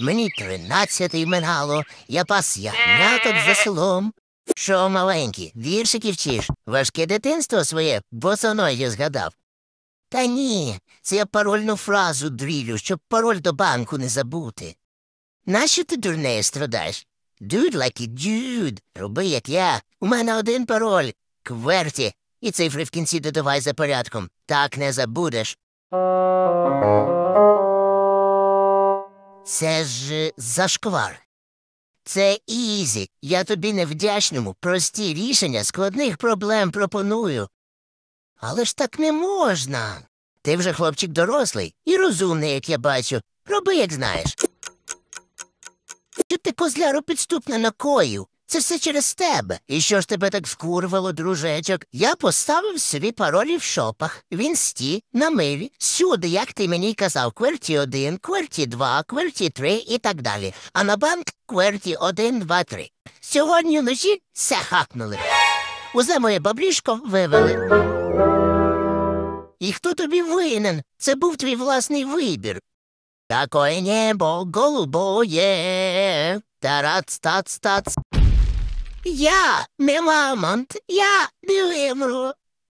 Мені тринадцятий минало, я пас ягняток за селом. Що, маленький, віршики вчиш? Важке дитинство своє босоногі згадав. Та ні, це я парольну фразу дрілю, щоб пароль до банку не забути. Нащо ти дурнею страдаєш? Dude like a dude. Роби, як я. У мене один пароль. Кверті. І цифри в кінці додавай за порядком. Так не забудеш. Це ж е, зашквар. Це easy. Я тобі невдячному прості рішення складних проблем пропоную. Але ж так не можна. Ти вже хлопчик дорослий і розумний, як я бачу. Роби, як знаєш. Що ти козляру підступно накоїв? Це все через тебе. І що ж тебе так скурвало, дружечок? Я поставив собі паролі в шопах, в інсті, на милі, всюди, як ти мені казав, qwerty 1, qwerty 2, qwerty 3 і так далі. А на банк qwerty 1, 2, 3. Сьогодні вночі все хакнули. Узе моє баблішко вивели. І хто тобі винен? Це був твій власний вибір. Такое небо голубое, тарац-тац-тац. Я не мамонт, я не вимру.